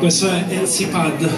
Questo è NC Pad.